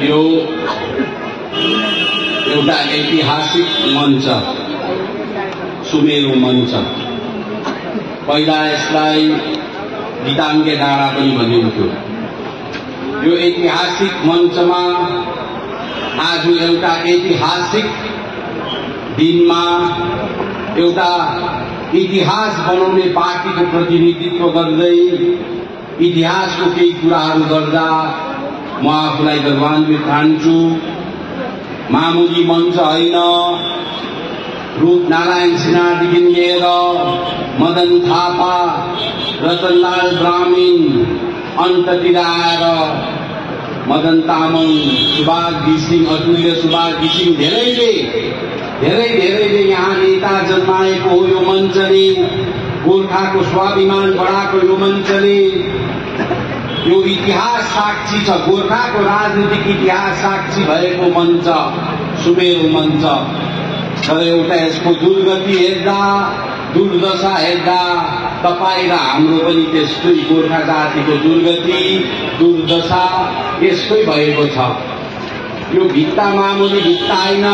यो एउटा ऐतिहासिक मञ्च सुमेरु मञ्च। पहिला यसलाई गीताङ्गे डाँडा पनि भनिन्थ्यो। यो ऐतिहासिक मञ्चमा आज एउटा ऐतिहासिक दिनमा एउटा इतिहास बनाउने पार्टीको प्रतिनिधित्व गर्दै इतिहासको केही कुराहरू गर्दा म आफूलाई गर्वान्वित ठान्छु। मामुली मञ्च होइन। रूप नारायण सिन्हादेखि लिएर मदन थापा रतनलाल ब्राह्मीण अन्ततिर आएर मदन तामाङ सुभाष घिसिङ अतुल्य सुभाष घिसिङ धेरैले धेरै धेरैले यहाँ नेता जन्माएको हो यो मञ्चले। गोर्खाको स्वाभिमान बढाएको यो मञ्चले। यो इतिहास साक्षी छ। गोर्खाको राजनीतिक इतिहास साक्षी भएको मञ्च सुमेरु मञ्च। तर एउटा यसको दुर्गति हेर्दा दुर्दशा हेर्दा तपाईँ र हाम्रो पनि त्यस्तै गोर्खा जातिको दुर्गति दुर्दशा त्यस्तै भएको छ। यो भित्ता मामुली भित्ता होइन।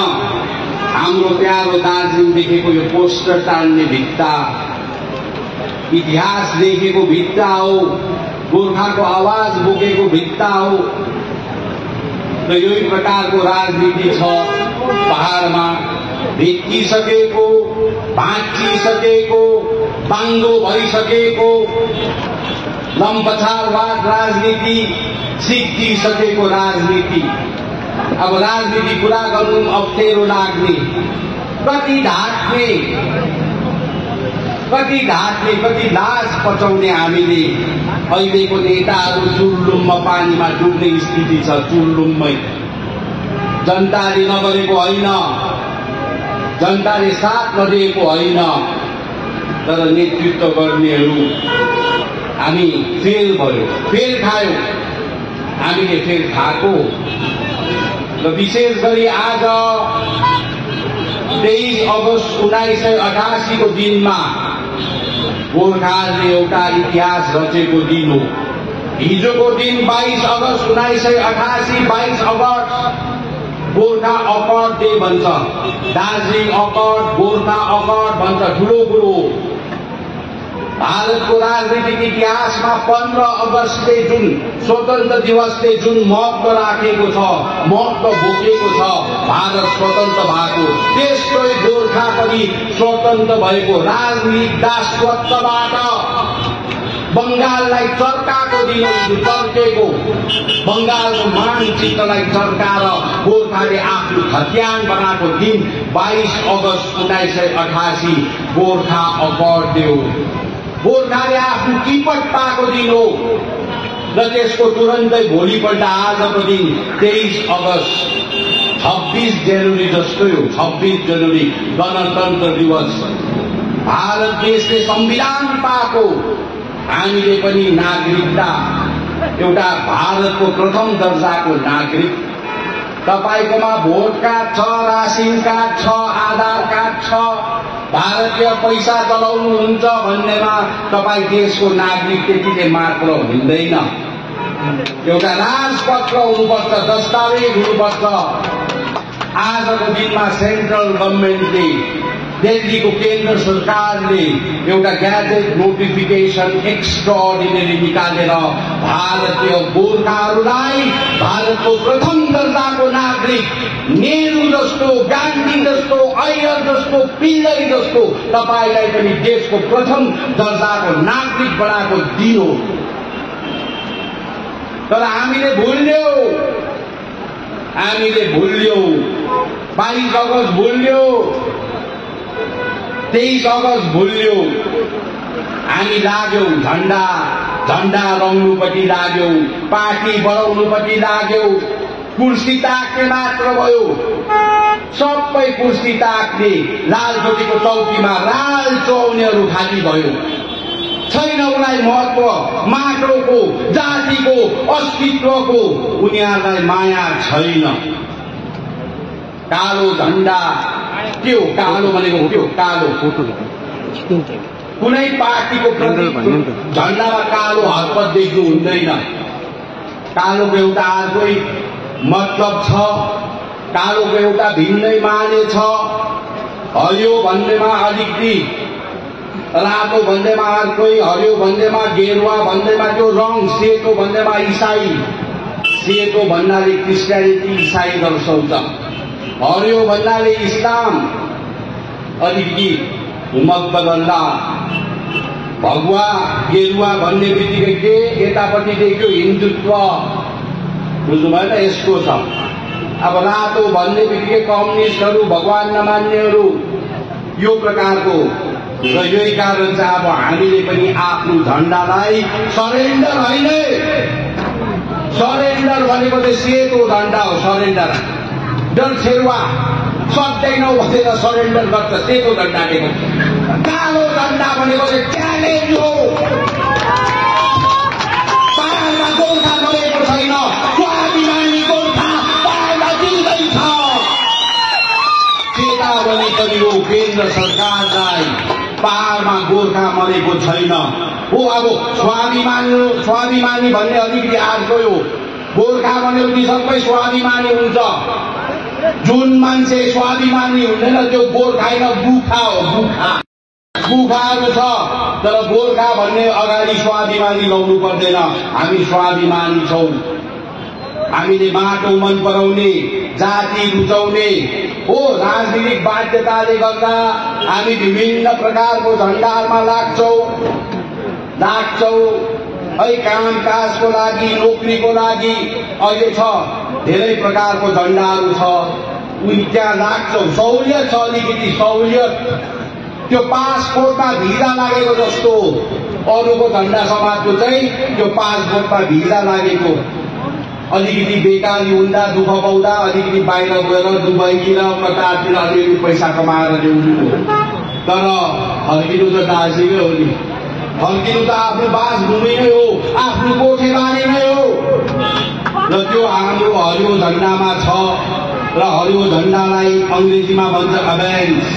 हाम्रो प्यारो दार्जिलिङ देखेको यो पोस्टर टाल्ने भित्ता। इतिहास देखेको भित्ता हो। गोर्खाको आवाज बोकेको भित्ता हो। र यही प्रकारको राजनीति छ। पहाडमा भेटिसकेको भाँचिसकेको बाङ्गो भइसकेको लम्पछारवाद राजनीति सिद्धिसकेको राजनीति। अब राजनीति कुरा गर्नु अप्ठ्यारो लाग्ने। कति ढाक्ने कति ढाक्ने कति लाज पचाउने हामीले अहिलेको नेताहरू चुल्लुममा पानीमा डुब्ने स्थिति छ चुल्लुममै जनताले नगरेको होइन जनताले साथ नदिएको होइन तर नेतृत्व गर्नेहरू हामी फेल भयो फेल खायो हामीले फेल खाएको र विशेष गरी आज तेइस अगस्त उन्नाइस सय अठासीको दिनमा गोर्खाले एउटा इतिहास रचेको दिन हो हिजोको दिन बाइस अगस्त उन्नाइस सय अठासी बाइस अगस्त गोर्खा अकर्ड डे भन्छ। दार्जिलिङ अकर्ड गोर्खा अकर्ड भन्छ। ठुलो कुरो भारतको राजनीतिक इतिहासमा पन्ध्र अगस्तले जुन स्वतन्त्र दिवसले जुन महत्व राखेको छ महत्व बोकेको छ भारत स्वतन्त्र भएको त्यस्तै गोर्खा पनि स्वतन्त्र भएको राजनीतिक दासत्वबाट बङ्गाललाई चर्काको दिन चर्केको बङ्गालको मानचित्रलाई चर्काएर गोर्खाले आफ्नो खत्यान बनाएको दिन बाइस अगस्त उन्नाइस सय अठासी गोर्खा हो गोर्खाले आफ्नो टिपट पाएको दिन हो। र त्यसको तुरन्तै भोलिपल्ट आजको दिन तेइस अगस्त छब्बिस जनवरी जस्तै हो। छब्बिस जनवरी गणतन्त्र दिवस। भारत देशले संविधान पाएको। हामीले पनि नागरिकता एउटा भारतको प्रथम दर्जाको नागरिक। तपाईँकोमा भोट कार्ड छ रासिन कार्ड छ आधार कार्ड छ। भारतीय पैसा चलाउनुहुन्छ भन्नेमा तपाईँ देशको नागरिक त्यतिले मात्र हुँदैन। एउटा राजपत्र हुनुपर्छ दस्तावेज हुनुपर्छ। आजको दिनमा सेन्ट्रल गभर्मेन्टले दिल्लीको केन्द्र सरकारले एउटा ग्याजेट नोटिफिकेसन एक्स्ट्राअर्डिनरी निकालेर भारतीय गोर्खाहरूलाई भारतको प्रथम दर्जाको नागरिक नेहरू जस्तो गान्धी जस्तो अयर जस्तो पिल्लै जस्तो तपाईँलाई पनि देशको प्रथम दर्जाको नागरिक बनाएको दिन तर हामीले भुल्यौ हामीले भुल्यौ बाइस अगस्त भुल्यौ तेइस अगस्त भुल्यो। हामी लाग्यौँ झन्डा झन्डा रङ्नुपट्टि लाग्यौँ पार्टी बढाउनुपट्टि लाग्यौँ। कुर्सी ताक्ने मात्र भयो। सबै कुर्सी ताक्ने लालचोटीको चौकीमा लाल चौनेहरू खाली भयो। छैन उसलाई महत्व माटोको जातिको अस्तित्वको। उनीहरूलाई माया छैन। कालो झन्डा के हो कालो भनेको के हो कालो कुनै पार्टीको झन्डामा कालो हरपत देख्नु हुँदैन कालोको एउटा अर्कै मतलब छ कालोको एउटा भिन्नै माने छ हरियो भन्नेमा अलिकति रातो भन्दैमा अर्कै हरियो भन्दैमा गेरुवा भन्दैमा त्यो रङ सेतो भन्दैमा इसाई सेतो भन्नाले क्रिस्टियानिटी इसाई दर्शाउँछ हरियो भन्नाले इस्लाम अलिकति हुमक भन्दा भगुवा गेरुवा भन्ने बित्तिकै के यतापट्टि देख्यो हिन्दुत्व? बुझ्नु भएन यसको छ। अब रातो भन्ने बित्तिकै कम्युनिस्टहरू भगवान् नमान्नेहरू यो प्रकारको र यही कारण चाहिँ अब हामीले पनि आफ्नो झन्डालाई सरेन्डर होइन। सरेन्डर भनेको चाहिँ सेतो झन्डा हो सरेन्डर। डर सेरुवा सक्दैनौ भनेर सरेन्डर गर्छ सेतो झन्डा कालो झन्डा भनेको च्यालेन्ज हो छैन केन्द्र सरकारलाई पाहाडमा गोर्खा मरेको छैन हो अब स्वाभिमानी स्वाभिमानी भन्ने अलिकति अर्कै हो गोर्खा भनेपछि सबै स्वाभिमानी हुन्छ जुन मान्छे स्वाभिमानी हुँदैन त्यो गोर्खा होइन गुखा हो गुखा गुफाहरू छ तर गोर्खा भन्ने अगाडि स्वाभिमानी लाउनु पर्दैन। हामी स्वाभिमानी छौँ। हामीले माटो मन पराउने जाति रुचाउने हो राजनीतिक बाध्यताले गर्दा हामी विभिन्न प्रकारको झन्डाहरूमा लाग्छौँ। लाग्छौँ। है काम काजको लागि नोकरीको लागि अहिले छ। धेरै प्रकारको झन्डाहरू छ। उनी त्यहाँ लाग्छौँ। सहुलियत छ अलिकति सहुलियत। त्यो पासपोर्टमा भिजा लागेको जस्तो। अरूको झन्डा समाजको चाहिँ त्यो पासपोर्टमा भिजा लागेको। अलिकति बेकारी हुँदा दुःख पाउँदा अलिकति बाहिर गएर दुबईतिर कतातिर अलिअलि पैसा कमाएर ल्याउनु तर फर्किनु त दार्जिलिङै हो नि। फर्किनु त आफ्नो बासभूमि नै हो आफ्नो कोठेबारी नै हो र त्यो हाम्रो हरियो झन्डामा छ र हरियो झन्डालाई अङ्ग्रेजीमा भन्छ अभेन्स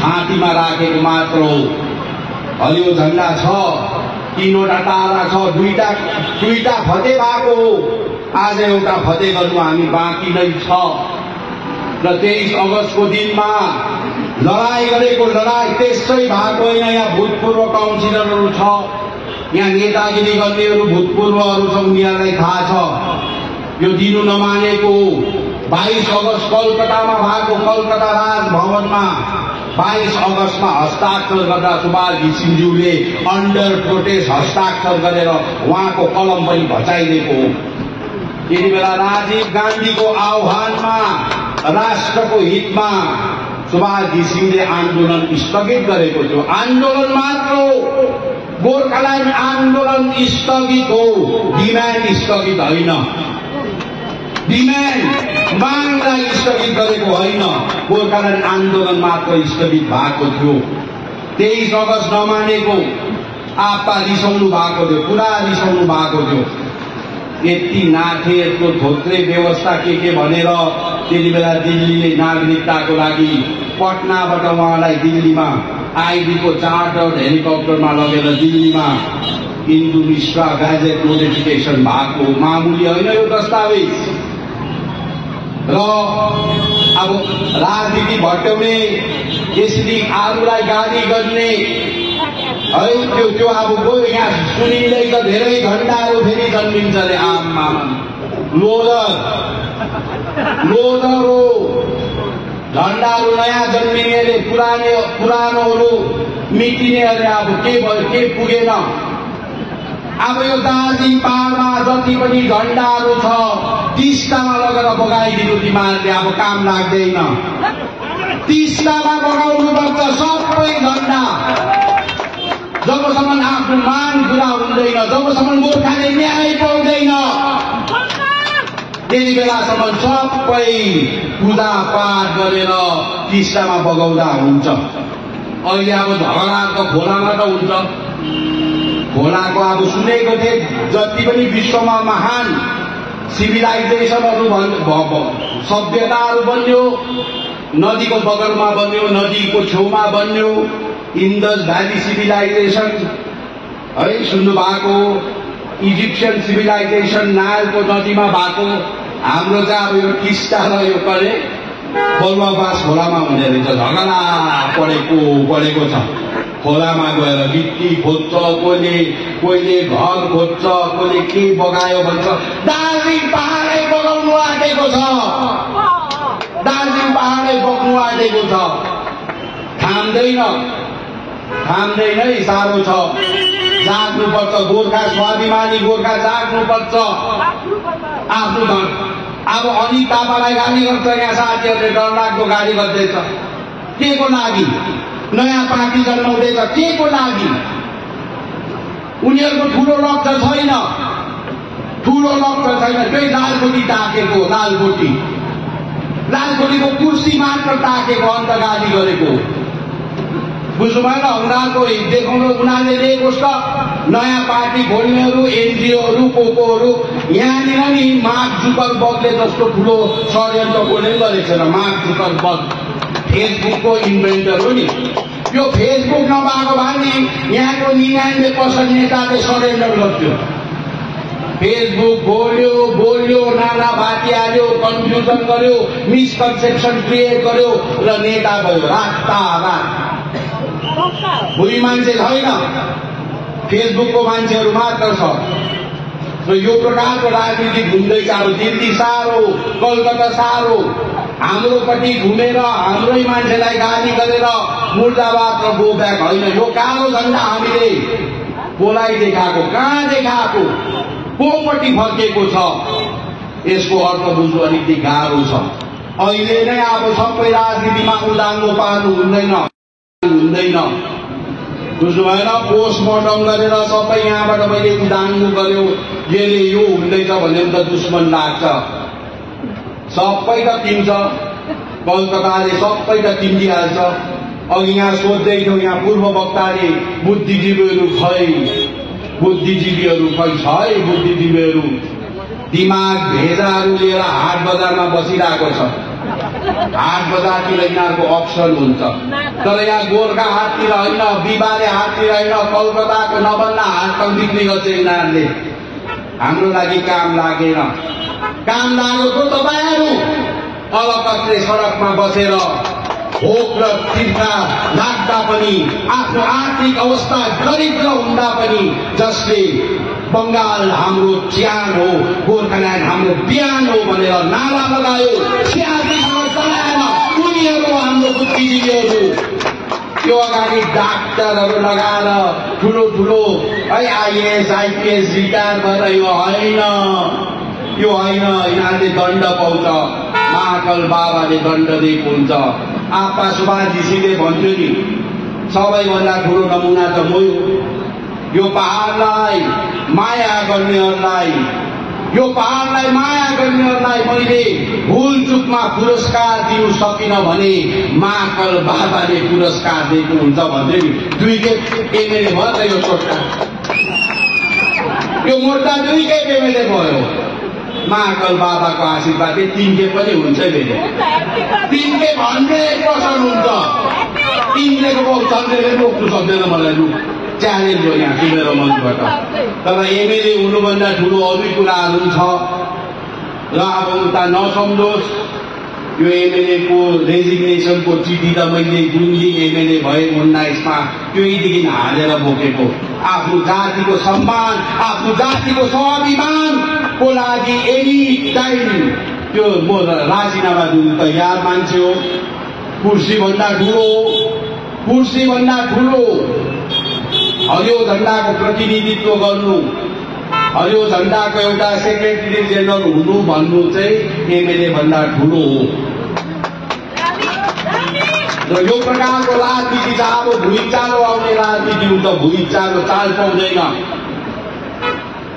घाँटीमा राखेको मात्र हो हरियो झन्डा छ तिनवटा तारा छ दुईटा दुईटा फते भएको हो आज एउटा फते गर्नु हामी बाँकी नै छ र तेइस अगस्तको दिनमा लडाइँ गरेको लडाइँ त्यसै भएको होइन। यहाँ भूतपूर्व काउन्सिलरहरू छ। यहाँ नेतागिरी गर्नेहरू भूतपूर्वहरू छ उनीहरूलाई थाहा छ। यो दिनु नमानेको बाइस अगस्त कलकत्तामा भएको कलकत्ता राजभवनमा बाइस अगस्तमा हस्ताक्षर गर्दा सुभाष घिसिङज्यूले अन्डर प्रोटेस्ट हस्ताक्षर गरेर उहाँको कलम पनि भचाइदिएको हो। त्यति बेला राजीव गान्धीको आह्वानमा राष्ट्रको हितमा घिसिङले आन्दोलन स्थगित गरेको थियो। आन्दोलन मात्र हो। गोर्खाल्यान्ड आन्दोलन स्थगित हो। डिमान्ड स्थगित होइन। डिमान्ड मागलाई स्थगित गरेको होइन। गोर्खाल्यान्ड आन्दोलन मात्र स्थगित भएको थियो। तेइस अगस्त नमानेको। आपा रिसाउनु भएको थियो पुरा रिसाउनु भएको थियो। यति नाथे यस्तो धोत्रे व्यवस्था के के भनेर त्यति बेला दिल्लीले नागरिकताको लागि पटनाबाट उहाँलाई दिल्लीमा आइडीको चार्टर हेलिकप्टरमा लगेर दिल्लीमा इन्दु मिश्रा ग्याजेट नोटिफिकेसन भएको मामुली होइन यो दस्तावेज? र अब राजनीति भट्याउने यसरी अरूलाई गाली गर्ने है त्यो त्यो अब गयो यहाँ सुनिँदैछ धेरै घन्टाहरू फेरि जन्मिन्छ अरे आममा लोदर। लोदर हो। झन्डाहरू नयाँ जन्मिने अरे पुरानो पुरानोहरू मिटिने अरे अब के भयो के पुगेन। अब यो दार्जिलिङ पाहाडमा जति पनि झन्डाहरू छ टिस्टामा लगेर बगाइदिनु तिमीहरूले अब काम लाग्दैन। टिस्टामा बगाउनुपर्छ सबै झन्डा। जबसम्म आफ्नो मान पुरा हुँदैन जबसम्म गोर्खाले न्याय पाउँदैन। त्यति बेलासम्म सबै पूजा पाठ गरेर टिस्टामा बगाउँदा हुन्छ। अहिले अब झगडाको त हुन्छ। खोलाको अब सुनेको थिएँ जति पनि विश्वमा महान सिभिलाइजेसनहरू सभ्यताहरू बन्यो नदीको बगलमा बन्यो नदीको छेउमा बन्यो इन्डस भ्याली सिभिलाइजेसन है सुन्नु भएको इजिप्सियन सिभिलाइजेसन नायलको नदीमा भएको। हाम्रो चाहिँ अब यो टिस्टा र यो कले बास खोलामा हुने रहेछ। झगडा पढेको पढेको छ। खोलामा गएर गिट्टी खोज्छ कोहीले कोहीले घर खोज्छ कोहीले के बगायो भन्छ। दार्जिलिङ पहाडै बगाउनु आँटेको छ। दार्जिलिङ पहाडै बग्नु आँटेको छ। थाम्दैन थाम्दैन है साह्रो छ। जाग्नुपर्छ गोर्खा स्वाभिमानी गोर्खा जाग्नुपर्छ। आफ्नो धन। अब अनित थापालाई गाली गर्छ यहाँ साथीहरूले डरलाग्दो गाली गर्दैछ। के को लागि? नयाँ पार्टी जन्माउँदैछ के को लागि? उनीहरूको ठुलो लक्ष्य छैन। ठुलो लक्ष्य छैन। त्यही लालकोटी ताकेको लालकोटी। लालकोटीको कुर्सी मात्र ताकेको अन्त गाली गरेको। बुझ्नु भएन उनीहरूको देखाउनु उनीहरूले दिएको छ नयाँ पार्टी खोल्नेहरू एनजिओहरू को कोहरू यहाँनिर नि मार्क जुकर बगले जस्तो ठुलो षड्यन्त्र कसले गरेको छैन मार्क जुकर बग फेसबुकको इन्भेन्टर हो नि। यो फेसबुक नभएको भए नि यहाँको निन्यानब्बे पर्सेन्ट नेताले सरेन्डर गर्थ्यो। फेसबुक बोल्यो बोल्यो नाना भाती हाल्यो कन्फ्युजन गर्यो मिसकन्सेप्सन क्रिएट गर्यो र नेता भयो। रात रात भुइँ मान्छे छैन। फेसबुकको मान्छेहरू मात्र छ। र यो प्रकारको राजनीति घुम्दैछ अब दिल्ली साह्रो कलकत्ता साह्रो। हाम्रोपट्टि घुमेर हाम्रै मान्छेलाई गाली गरेर मुर्दाबाद र गो ब्याक होइन। यो कालो झन्डा हामीले बोलाइ देखाएको कहाँ देखाएको? कोपट्टि फर्केको छ। यसको अर्थ बुझ्नु अलिकति गाह्रो छ। अहिले नै अब सबै राजनीतिमा उदाङ्गो पार्नु हुँदैन। हुँदैन। बुझ्नु भएन पोस्टमार्टम गरेर सबै यहाँबाट मैले उदाङ्गो गर्यो यसले यो हुँदैछ भने त दुश्मन लाग्छ। सबै त तिन्छ कलकत्ताले सबै त तिम्दिहाल्छ अघि यहाँ सोध्दै थियौँ यहाँ पूर्व वक्ताले बुद्धिजीवीहरू खै? बुद्धिजीवीहरू खै छ है बुद्धिजीवीहरू? दिमाग भेजाहरू लिएर हाट बजारमा बसिरहेको छ। हाट बजारतिर यिनीहरूको अप्सन हुन्छ। तर यहाँ गोर्खा हाटतिर होइन बिहिबारे हाटतिर होइन कलकत्ताको नभन्दा हाट बिक्री गर्छ यिनीहरूले। हाम्रो लागि काम लागेन। काम लागेको तपाईँहरू अलकत्रे सडकमा बसेर भोक र तिर्खा लाग्दा पनि आफ्नो आर्थिक अवस्था दरिद्र हुँदा पनि जसले बङ्गाल हाम्रो च्यान हो गोर्खाल्यान्ड हाम्रो बिहान हो भनेर नारा लगायो। हाम्रो त्यो अगाडि डाक्टरहरू लगाएर ठुलो ठुलो है आइएस आइपिएस रिटायर भएर यो होइन। यो होइन यिनीहरूले दण्ड पाउँछ। महाकल बाबाले दण्ड दिएको हुन्छ। आपा सुभाष घिसिङले भन्थ्यो नि सबैभन्दा ठुलो नमुना त म यो पहाडलाई माया गर्नेहरूलाई यो पहाडलाई माया गर्नेहरूलाई मैले भुल चुकमा पुरस्कार दिनु सकिनँ भने महाकल बाबाले पुरस्कार दिएको हुन्छ भन्दै दुई खेप एमएलए भयो त यो चोटका? यो मोर्चा दुई खेप एमएलए भयो। महाकाल बाबाको आशीर्वाद तिन खेप पनि हुन्छ फेरि तिन खेप हन्ड्रेड पर्सेन्ट हुन्छ। तिनलेको चन्द्रले रोक्नु सक्दैन मलाई लु। च्यालेन्ज हो यहाँ मेरो मनबाट तर एमएलए हुनुभन्दा ठुलो अरू कुराहरू छ। र अब उता नसम्झोस् यो एमएलएको रेजिग्नेसनको चिठी त मैले जुन दिन एमएलए भए उन्नाइसमा त्यहीदेखि हालेर बोकेको। आफ्नो जातिको सम्मान आफ्नो जातिको स्वाभिमानको लागि एनी टाइम त्यो म राजीनामा दिनु तयार मान्छे हो। कुर्सीभन्दा ठुलो कुर्सीभन्दा ठुलो। हरियो झन्डाको प्रतिनिधित्व गर्नु। हरियो झन्डाको एउटा सेक्रेटरी जेनरल हुनु भन्नु चाहिँ एमएलए भन्दा ठुलो हो। र यो प्रकारको राजनीति त अब भुइँचालो आउने राजनीति हुन्छ भुइँचालो चाल पाउँदैन।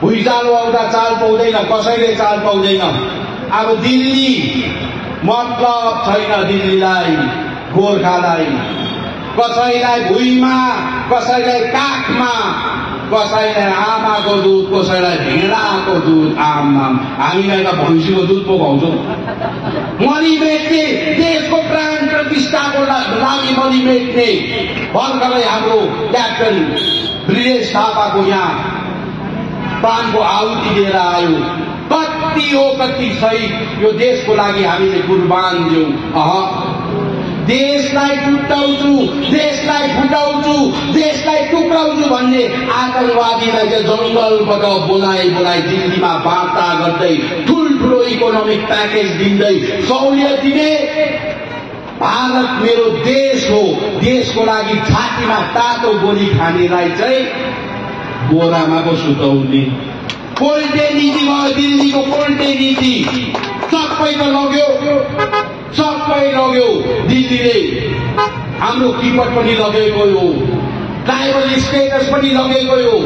भुइँचालो आउँदा चाल पाउँदैन कसैले चाल पाउँदैन। अब दिल्ली मतलब छैन दिल्लीलाई गोर्खालाई। कसैलाई भुइँमा कसैलाई काखमा कसैलाई आमाको दुध कसैलाई भेडाको दुध आमा हामीलाई त भैँसीको दुध पो खुवाउँछौँ। मनी बेच्ने देशको प्राण प्रतिष्ठाको लागि मनी बेच्ने भर्खरै हाम्रो क्याप्टन ब्रिजेश थापाको यहाँ प्राणको आहुति दिएर आयो। कति हो कति सही यो देशको लागि हामीले कुर्बान दिउँ अह देशलाई टुटाउँछु देशलाई फुटाउँछु देशलाई टुक्राउँछु भन्ने आतंकवादीलाई चाहिँ जङ्गलबाट बोलाइ बोलाइ दिल्लीमा वार्ता गर्दै ठुल्ठुलो इकोनोमिक प्याकेज दिँदै सहुलियत दिने भारत मेरो देश हो। देशको लागि छातीमा तातो गोली खानेलाई चाहिँ बोरामा पो सुताउने कोल्टे नीति भयो दिल्लीको कोल्टे नीति। सबै त लग्यो। सबै लग्यो दिल्लीले हाम्रो किपट पनि लगेको हो ट्राइबल स्टेटस पनि लगेको हो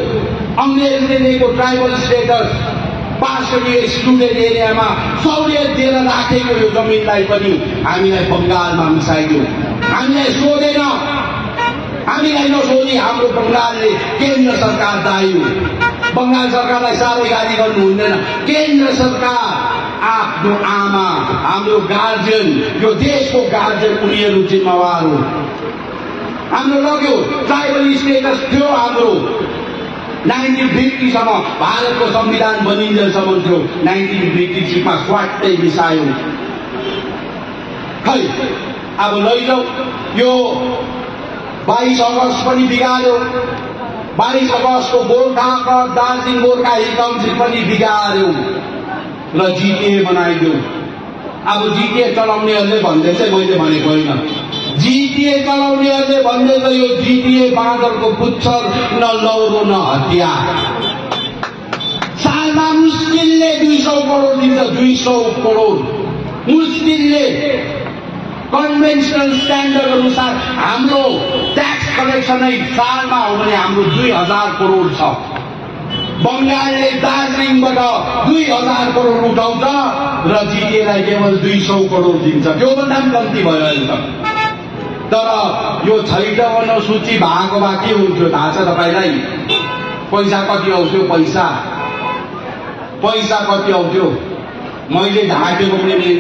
अङ्ग्रेजले दिएको ट्राइबल स्टेटस पार्सली स्टुडेन्ट एरियामा सहुलियत दिएर राखेको यो जमिनलाई पनि हामीलाई बङ्गालमा मिसाइदियो। हामीलाई सोधेन। हामीलाई नसोधी हाम्रो बङ्गालले केन्द्र सरकार दायु। बङ्गाल सरकारलाई साह्रै गाली गर्नु हुँदैन केन्द्र सरकार आफ्नो आमा हाम्रो गार्जियन यो देशको गार्जियन उनीहरू जिम्मेवार हो हाम्रो लग्यो ट्राइबल स्टेटस थियो हाम्रो नाइन्टिन फिफ्टीसम्म भारतको संविधान बनिन्जेलसम्म थियो नाइन्टिन फिफ्टी थ्रीमा स्वाटै मिसायो खै अब लैजाउ यो बाइस अगस्त पनि बिगार्यो बाइस अगस्तको गोर्खा दार्जिलिङ गोर्खा काउन्सिल पनि बिगार्यो र जिटिए बनाइदेऊ अब जिटिए चलाउनेहरूले भन्दै चाहिँ मैले भनेको होइन। जिटिए चलाउनेहरूले भन्दै त यो जिटिए बाँदरको पुच्छर न लौरो न हतियार। सालमा मुस्किलले दुई सौ करोड दिन्छ दुई सौ करोड। मुस्किलले। कन्भेन्सनल स्ट्यान्डर्ड अनुसार हाम्रो ट्याक्स कलेक्सनै सालमा हो भने हाम्रो दुई हजार करोड छ। बङ्गालले दार्जिलिङबाट दुई हजार करोड उठाउँछ र जिटिएलाई केवल दुई सौ करोड दिन्छ। त्योभन्दा पनि कम्ती भयो अहिले त। तर यो छैटौँ अनुसूची भएको भए के हुन्थ्यो थाहा छ तपाईँलाई? पैसा कति आउँथ्यो? पैसा। पैसा कति आउँथ्यो? मैले ढाकेको पनि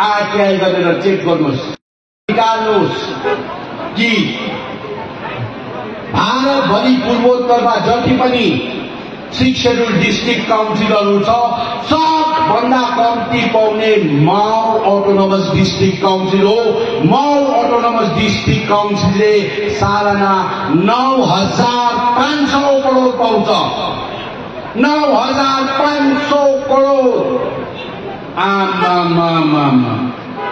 आरटिआई गरेर चेक गर्नुहोस्। निकाल्नुहोस् कि भारतभरि पूर्वोत्तरमा जति पनि सिक्स सेड्युल डिस्ट्रिक्ट काउन्सिलहरू छ। सबभन्दा कम्ती पाउने माउ अटोनोमस डिस्ट्रिक्ट काउन्सिल हो। माउ अटोनोमस डिस्ट्रिक्ट काउन्सिलले सालाना नौ हजार पाँच सौ करोड पाउँछ। नौ हजार पाँच सौ करोड। आमा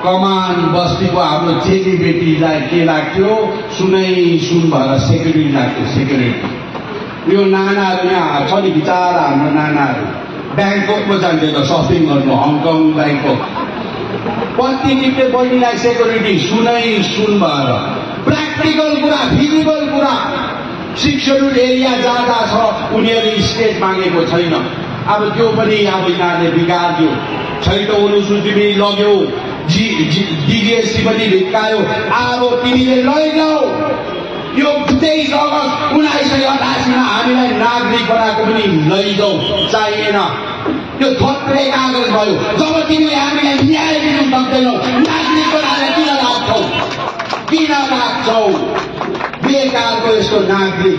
कमान बस्तीको हाम्रो चेलीबेटीलाई के लाग्थ्यो? सुनै सुन भएर सेक्युरिटी लाग्थ्यो सेक्युरिटी यो नानाहरू यहाँ छ नि बिचारा हाम्रो नानाहरू ब्याङ्ककमा जान्थ्यो त सपिङ गर्नु हङकङ ब्याङ्कक कति टिप्ने बहिनीलाई सेक्युरिटी सुनै सुन भएर प्र्याक्टिकल कुरा फिजिकल कुरा शिक्षण एरिया जाँदा छ उनीहरूले स्टेट मागेको छैन अब त्यो पनि अब यिनीहरूले बिगारिदियो छैटौँ अनुसूची लग्यो जी डिजिएससी पनि भित्कायो अब तिमीले लैजाऊ यो तेइस अगस्त उन्नाइस सय अठासीमा हामीलाई नागरिक बनाएको पनि लैजाउँ चाहिएन। त्यो थोत्रे कागज भयो। जब तिमीले हामीलाई न्याय दिनु सक्दैनौ नागरिक बनाएर किन राख्छौ? किन राख्छौ? बेकारको यस्तो नागरिक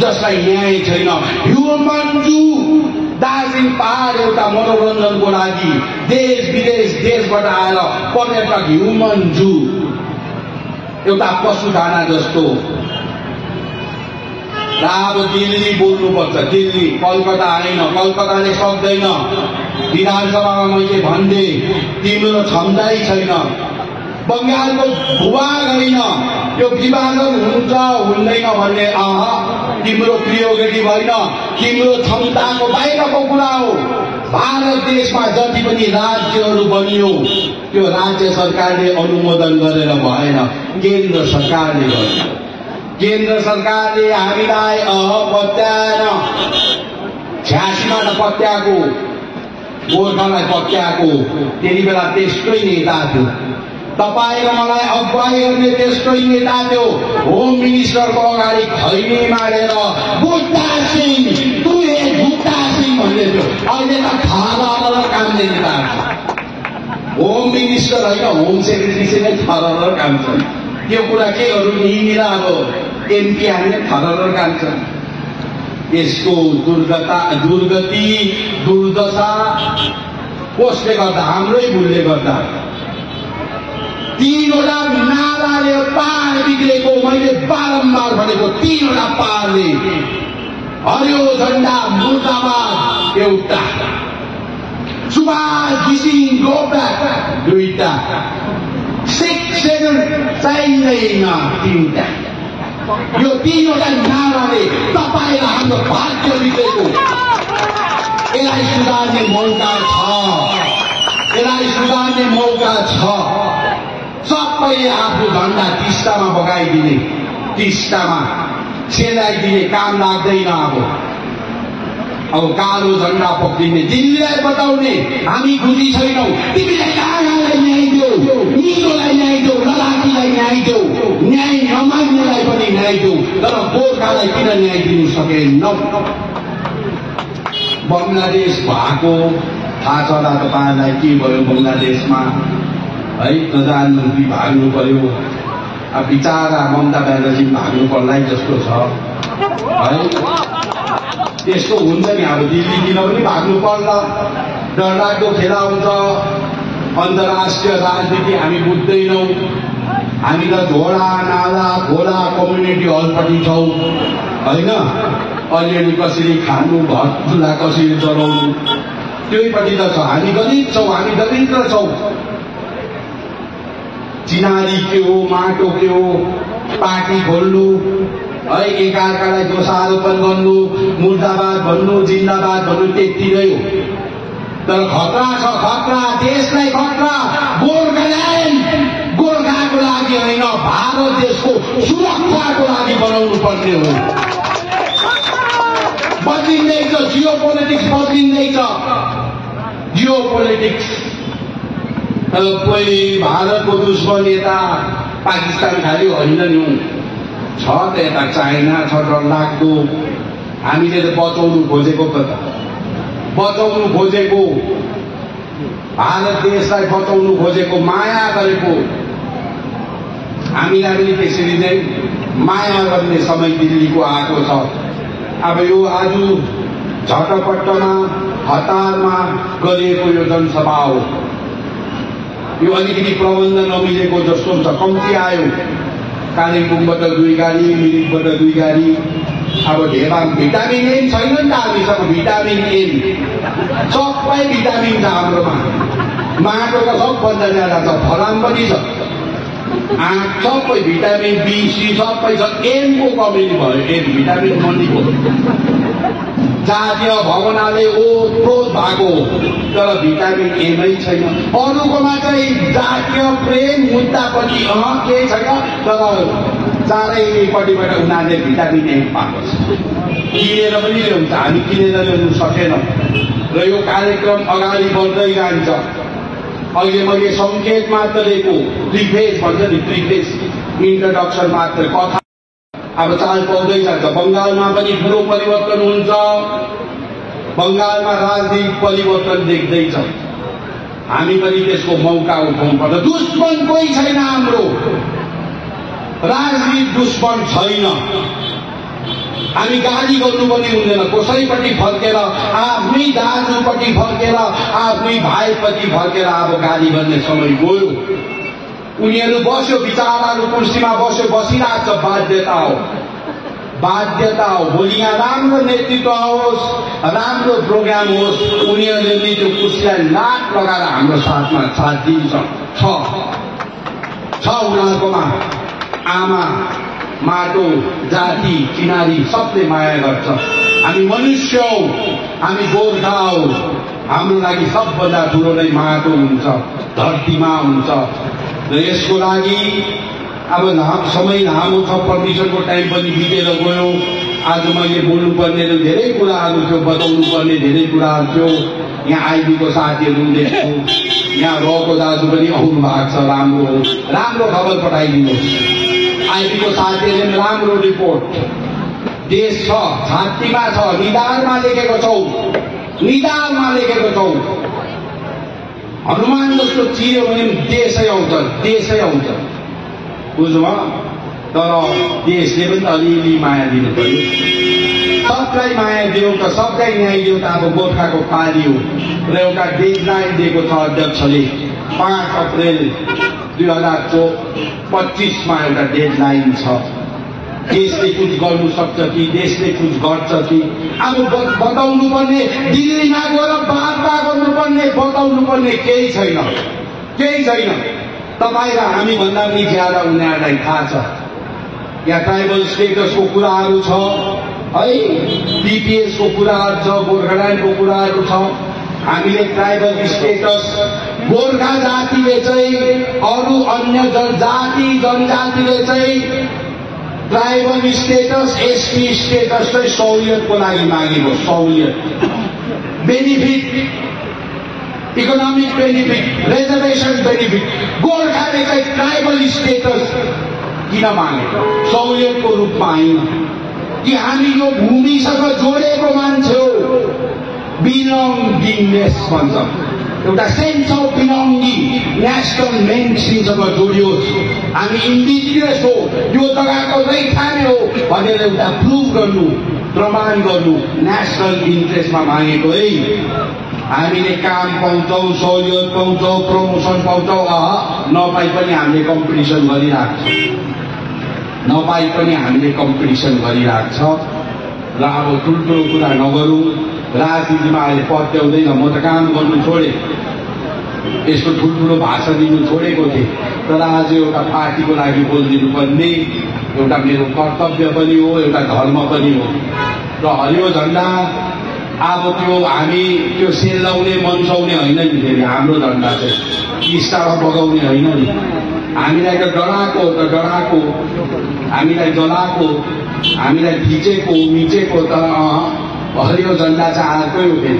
जसलाई न्याय छैन। ह्युमन जू दार्जिलिङ पहाड एउटा मनोरञ्जनको लागि देश विदेश देशबाट आएर पर्यटक ह्युमन जू एउटा पशुखाना जस्तो र अब दिल्ली बोल्नुपर्छ। दिल्ली कलकत्ता आएन कलकत्ताले सक्दैन। विधानसभामा मैले भन्दे तिम्रो क्षमतै छैन। बङ्गालको भूभाग होइन यो विभाजन हुन्छ हुँदैन भन्ने अह तिम्रो प्रियोगेटिभ होइन तिम्रो क्षमताको बाहिरको कुरा हो। भारत देशमा जति पनि राज्यहरू बनियो त्यो राज्य सरकारले अनुमोदन गरेर भएन। केन्द्र सरकारले गर्यो। केन्द्र सरकारले हामीलाई अह पत्याएन छ्यासीमा त पत्याएको गोर्खालाई पत्याएको। त्यति बेला त्यस्तै नेता थियो। तपाईँ र मलाई अगुवाई गर्ने त्यस्तै नेता थियो। होम मिनिस्टरको अगाडि खैनी मारेर बुद्धा सिंह तुए बुद्धा सिंह भन्ने थियो। अहिले त थर कामले नेता होम मिनिस्टर होइन होम सेक्रेटरी नै थर काम छ त्यो कुरा के गरौँ यहीँनिर अब एमपी हामीले कान्छन् यसको दुर्गता दुर्गति दुर्दशा कसले गर्दा हाम्रै भुलले गर्दा तिनवटा नालाले पार बिग्रेको मैले बारम्बार भनेको तिनवटा पारले हरियो झन्डा मुर्दाबाद एउटा सुभाष घिसिङ गोब्याक दुईटा शिक्षण चाहिँदैन तिनवटा यो तिनवटा नाराले तपाईँलाई हाम्रो भाग्य बिग्रेको यसलाई सुधार्ने मौका छ यसलाई सुधार्ने मौका छ सबैले आफ्नो झन्डा टिस्टामा बगाइदिने टिस्टामा सेलाइदिने काम लाग्दैन अब अब कालो झन्डा पक्रिने दिल्लीलाई बताउने हामी खुसी छैनौँ। तिमीलाई कागालाई न्याय देऊ निजोलाई न्याय न्याय न्याय नमाग्नेलाई पनि न्याय देऊ तर गोर्खालाई किन न्याय दिनु सकेनौ? बङ्गलादेश भएको थाहा छ होला तपाईँहरूलाई के भयो बङ्गलादेशमा? है प्रधानमन्त्री भाग्नु पर्यो अब ममता ब्यानर्जी भाग्नु पर्ला जस्तो छ। है त्यस्तो हुन्छ नि अब दिल्लीतिर पनि भाग्नु पर्ला डरलाग्दो खेला हुन्छ। अन्तर्राष्ट्रिय राजनीति हामी बुझ्दैनौँ। हामी त झोडा नाला खोला कम्युनिटी हलपट्टि छौँ। होइन? अलिअलि कसरी खानु घर चुल्हा कसरी चलाउनु? त्यहीपट्टि त छ। हामी गरिब छौँ हामी दरिद्र छौँ। चिनारी के हो माटो के हो पार्टी खोल्नु है एकअर्कालाई दोषारोपण गर्नु मुर्दाबाद भन्नु जिन्दाबाद भन्नु त्यति नै हो। तर खतरा छ खतरा देशलाई खतरा गोर्खाल्यान्ड। गोर्खाको लागि होइन भारत देशको सुरक्षाको लागि बनाउनु पर्ने हो। बदलिँदैछ जियो पोलिटिक्स बदलिँदैछ जियो पोलिटिक्स कोही भारतको दुश्मन यता पाकिस्तान खालि होइन नि छ त यता चाइना छ डरलाग्दो हामीले त बचाउनु खोजेको त। बचाउनु खोजेको। भारत देशलाई बचाउनु खोजेको माया गरेको। हामीलाई पनि त्यसरी नै माया गर्ने समय दिल्लीको आएको छ। अब यो आज झटपट्टमा हतारमा गरिएको यो जनसभा हो। यो अलिकति प्रबन्ध नमिलेको जस्तो छ कम्ती आयो। कालिम्पोङबाट दुई गाडी मिरिकबाट दुई गाडी। अब ढेबा भिटामिन एन छैन नि त हामीसँग भिटामिन एन सबै भिटामिन छ हाम्रोमा माटो। त सबभन्दा ज्यादा छ फलाम पनि छ। सबै भिटामिन बी सी सबै छ। एनको कमी भयो? एन भिटामिन मनीको जातीय भवनाले ओतप्रोत भएको तर भिटामिन एमै छैन। अरूकोमा चाहिँ जातीय प्रेम मुद्दापछि अँ केही छैन तर चारैपट्टिबाट उनीहरूले भिटामिन ए पाएको छ। किनेर पनि ल्याउँछ हामी किनेर ल्याउनु सकेनौँ। र यो कार्यक्रम अगाडि बढ्दै जान्छ। अहिले मैले सङ्केत मात्र दिएको प्रिफेस भन्छ नि प्रिफेस इन्ट्रोडक्सन मात्र कथा अब चाल पाउँदै जान्छ। बङ्गालमा पनि ठुलो परिवर्तन हुन्छ। बङ्गालमा राजनीतिक परिवर्तन देख्दैछ। हामी पनि त्यसको मौका उठाउनु पर्छ। दुश्मन कोही छैन हाम्रो। राजनीतिक दुश्मन छैन। हामी गाली गर्नु पनि हुँदैन। कसैपट्टि फर्केर आफ्नै दाजुपट्टि फर्केर आफ्नै भाइपट्टि फर्केर अब गाली गर्ने समय गयो। उनीहरू बस्यो विचाराहरू कुर्सीमा बस्यो बसिरहेको छ बाध्यता हो। बाध्यता हो। भोलि यहाँ राम्रो नेतृत्व होस् राम्रो प्रोग्राम होस् उनीहरूले पनि त्यो कुर्सीलाई लाट लगाएर हाम्रो साथमा साथ दिन्छ। छ। छ उनीहरूकोमा। आमा माटो जाति चिनारी सबले माया गर्छ। हामी मनुष्य हौ। हामी गोर्खा हौ। हाम्रो लागि सबभन्दा ठुलो नै माटो हुन्छ। धरतीमा हुन्छ। र यसको लागि अब लाम समय लामो छ पर्मिसनको टाइम पनि बितेर गयो। आज मैले बोल्नुपर्ने धेरै कुराहरू थियो बताउनु पर्ने धेरै कुराहरू थियो। यहाँ आइबीको साथीहरू देख्छु यहाँ रहेको दाजु पनि आउनु भएको छ राम्रो राम्रो खबर पठाइदिनुहोस्। आइबीको साथीहरूले पनि राम्रो रिपोर्ट देश छ छातीमा छ निधारमा लेखेको छौ। निधारमा लेखेको छौ। हनुमान जस्तो चिर्यो भने देशै आउँछ देशै आउँछ बुझ्नुभयो? तर देशले पनि अलिअलि माया दिनु पर्यो सबलाई माया दियो त सबलाई न्याय दियो त अब गोर्खाको पारी हो। र एउटा डेडलाइन दिएको छ अध्यक्षले पाँच अप्रेल दुई हजार चौ पच्चिसमा एउटा डेडलाइन छ। देशले कुछ गर्नु सक्छ कि देशले कुछ गर्छ कि? अब बताउनु पर्ने दिल्लीमा गएर वार्ता गर्नुपर्ने बताउनु पर्ने केही छैन। केही छैन। तपाईँ र हामीभन्दा पनि ज्यादा उनीहरूलाई थाहा छ। यहाँ ट्राइबल स्टेटसको कुराहरू छ। है पिपिएसको कुराहरू छ गोर्खाल्यान्डको कुराहरू छ। हामीले ट्राइबल स्टेटस गोर्खा जातिले चाहिँ अरू अन्य जाति जनजातिले चाहिँ ट्राइबल स्टेटस एसपी स्टेटस चाहिँ सहुलियतको लागि मागेको सहुलियत benefit economic benefit reservation benefit गोर्खाले चाहिँ ट्राइबल स्टेटस किन मागेको सहुलियतको रूपमा होइन कि हामी यो भूमिसँग जोडेको मान्छे हो बिलङ्गिङनेस भन्छ एउटा सेन्स अफ बिलङ्गी नेसनल मेन्सिनसँग जोडियोस् हामी इन्डिजिनियस हो यो जग्गाको रैथाने हो भनेर एउटा प्रुभ गर्नु प्रमाण गर्नु नेसनल इन्ट्रेस्टमा मागेको है हामीले काम पाउँछौँ सहयोग पाउँछौँ प्रमोसन पाउँछौँ अह नपाइ पनि हामीले कम्पिटिसन गरिरहेको छ नपाइ पनि हामीले कम्पिटिसन गरिरहेको छ र अब ठुल्ठुलो कुरा नगरौँ राजनीतिमा अहिले पत्याउँदैन म त काम गर्नु छोडेँ। यस्तो ठुल्ठुलो भाषा दिनु छोडेको थिएँ। तर आज एउटा पार्टीको लागि बोलिदिनु पर्ने एउटा मेरो कर्तव्य पनि हो एउटा धर्म पनि हो। र हरियो झन्डा अब त्यो हामी त्यो सेल्लाउने मन्साउने होइन नि फेरि। हाम्रो झन्डा चाहिँ टिस्टामा बगाउने होइन नि। हामीलाई त डराएको त डराएको हामीलाई जलाएको हामीलाई थिचेको मिचेको त हरियो झन्डा हो फेरि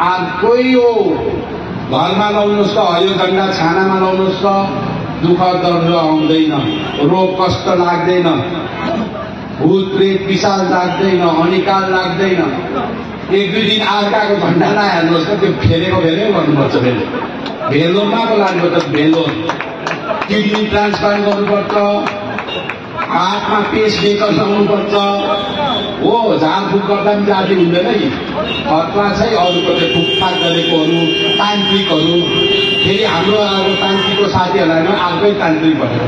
अर्कै हो? घरमा लाउनुहोस् त हरियो झन्डा छानामा लाउनुहोस् त। दुःख दर्द आउँदैन रोग कष्ट लाग्दैन। भूत प्रेत पिसाल लाग्दैन अनिकाल लाग्दैन। एक दुई दिन अर्काको झन्डा नहाल्नुहोस् त त्यो फेरेको फेरै गर्नुपर्छ फेरि। भेलोमा पो लाग्नुपर्छ भेलो। किडनी ट्रान्सप्लान्ट गर्नुपर्छ। हातमा पेस मेकर लगाउनुपर्छ हो झारफुक गर्दा पनि जाति हुँदैन नि। खतरा चाहिँ अरूको चाहिँ फुकफाक गरेकोहरू तान्त्रिकहरू। फेरि हाम्रो अब तान्त्रिकको साथीहरूलाई पनि अर्कै तान्त्रिक भयो।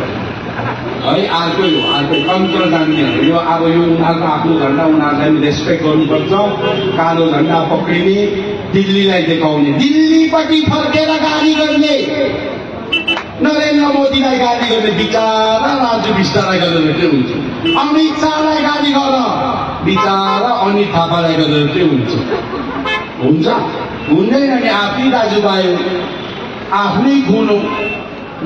है अर्कै हो अर्कै। तन्त्र जान्नेहरू यो अब यो उनीहरूको आफ्नो झन्डा उनीहरूलाई पनि रेस्पेक्ट गर्नुपर्छ। कालो झन्डा पक्रिने दिल्लीलाई देखाउने। दिल्लीपट्टि फर्केर गाली गर्ने। नरेन्द्र मोदीलाई गाली गर्ने बिचारा राजु विष्टलाई गरेर के हुन्छ अमित शाहलाई गाली गर बिचारा अनित थापालाई गरेर के हुन्छ। हुन्छ। हुँदैन नि आफ्नै दाजुभाइ आफ्नै हो।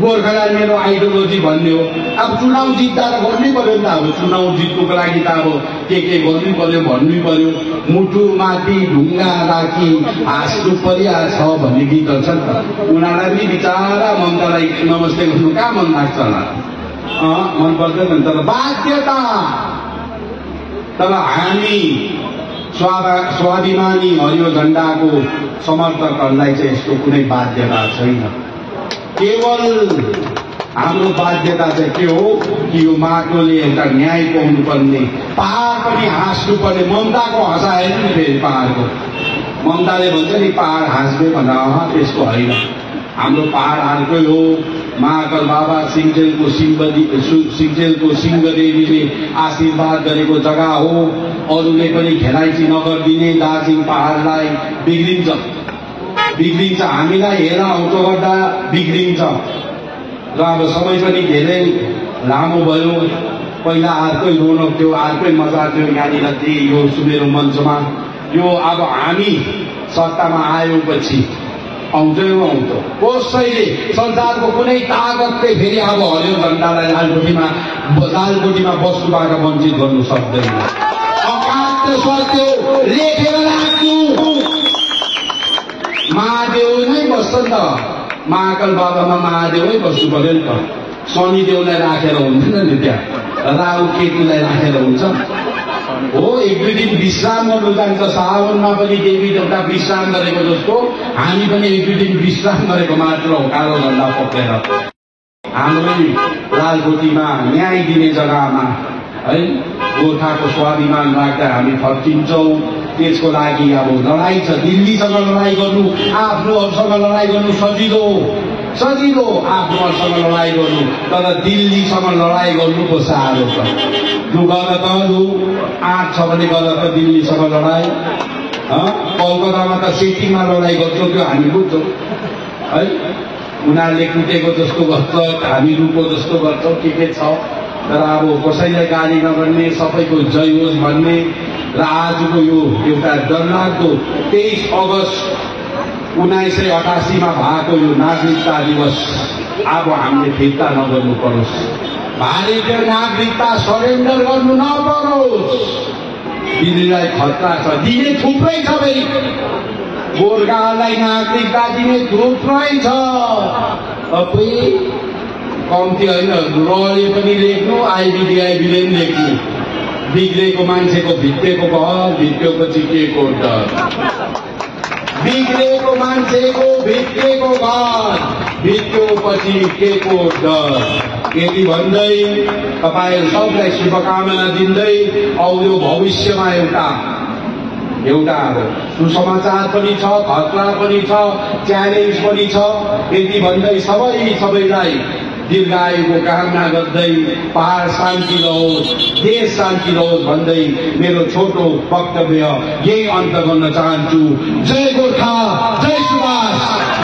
गोर्खाल्यान्ड मेरो आइडियोलोजी भन्ने हो। अब चुनाव जित्दा त गर्नै पर्यो नि त अब। चुनाव जित्नुको लागि त अब के के गर्नै पर्यो भन्नै पर्यो। मुटु माथि ढुङ्गा राखी हाँस्नु परिहाल्छ भन्ने गीतहरू छ नि त। उनीहरूलाई पनि बिचारा ममतालाई नमस्ते गर्नु कहाँ मन लाग्छ होला? मन पर्दैन तर बाध्यता! तर हामी स्वाभा स्वाभिमानी हरियो झन्डाको समर्थकहरूलाई चाहिँ यस्तो कुनै बाध्यता छैन। केवल हाम्रो बाध्यता चाहिँ के हो कि यो माटोले एउटा न्याय पाउनुपर्ने पहाड पनि हाँस्नुपर्ने ममताको हँसाएन नि फेरि पहाडको ममताले भन्छ नि पहाड हाँस्ने भन्दा अह त्यस्तो होइन हाम्रो पहाड अर्कै हो महाकाल बाबा सिङ्जेलको सिंहदी सिङ्जेलको सिंहदेवीले आशीर्वाद गरेको जग्गा हो अरूले पनि खेलाइची नगरिदिने दार्जिलिङ पहाडलाई बिग्रिन्छ बिग्रिन्छ। हामीलाई हेर आउँदो गर्दा बिग्रिन्छ। र अब समय पनि धेरै लामो भयो। पहिला अर्कै रोनक थियो अर्कै मजा थियो यहाँनिर थिए यो सुनेरो मञ्चमा। यो अब हामी सत्तामा आयो पछि आउँछौ आउँछ कसैले संसारको कुनै तागतले फेरि अब हरियो झन्डालाई लालकोटीमा लालकोटीमा बस्नुबाट वञ्चित गर्नु सक्दैन। लेखेर राख्नु। महादेव नै बस्छ नि त महाकाल बाबामा महादेवै बस्नु पर्यो नि त शनिदेवलाई राखेर हुँदैन नि त्यहाँ राहु केतुलाई राखेर हुन्छ हो एक दुई दिन विश्राम गर्नु जान्छ सावनमा पनि देवी देउता विश्राम गरेको जस्तो हामी पनि एक दुई दिन विश्राम गरेको मात्र हो कालो झन्डा पक्रेर हाम्रै लालकोटीमा न्याय दिने जग्गामा है गोर्खाको स्वाभिमान राख्दा हामी फर्किन्छौँ त्यसको लागि अब लडाइँ छ दिल्लीसँग लडाइँ गर्नु आफ्नोहरूसँग लडाइँ गर्नु सजिलो। सजिलो आफ्नोहरूसँग लडाइँ गर्नु तर दिल्लीसँग लडाइँ गर्नु पो साह्रो छ। लु गर त लु आँट छ भने गर त दिल्लीसँग लडाइँ कलकत्तामा त सिटीमा लडाइँ गर्छौँ त्यो हामी बुझ्छौँ। है उनीहरूले कुटेको जस्तो गर्छ हामी रुको जस्तो गर्छौँ के के छ। तर अब कसैलाई गाली नगर्ने सबैको जय होस् भन्ने र आजको यो एउटा डरलाग्दो तेइस अगस्त उन्नाइस सय अठासीमा भएको यो नागरिकता दिवस अब हामीले फिर्ता नगर्नु परोस्। भारतीय नागरिकता सरेन्डर गर्नु नपरोस्। दिल्लीलाई खतरा छ दिने थुप्रै छ फेरि गोर्खाहरूलाई नागरिकता दिने थुप्रै छ। कम्ती होइन रले पनि लेख्नु आइबिडिआइबीले पनि लेख्नु। बिग्रेको मान्छेको भित्तेको घर भित्तेपछि के को डर। बिग्रेको मान्छेको भित्तेको घर भित्तेपछि के को डर। यति भन्दै तपाईँहरू सबलाई शुभकामना दिँदै आउँदो भविष्यमा एउटा एउटा सुसमाचार पनि छ खतरा पनि छ च्यालेन्ज पनि छ। यति भन्दै सबै सबैलाई दीर्घायुको कामना गर्दै पहाड शान्ति रहोस् देश शान्ति रहोस् भन्दै मेरो छोटो वक्तव्य यही अन्त गर्न चाहन्छु। जय गोर्खा जय सुभाष।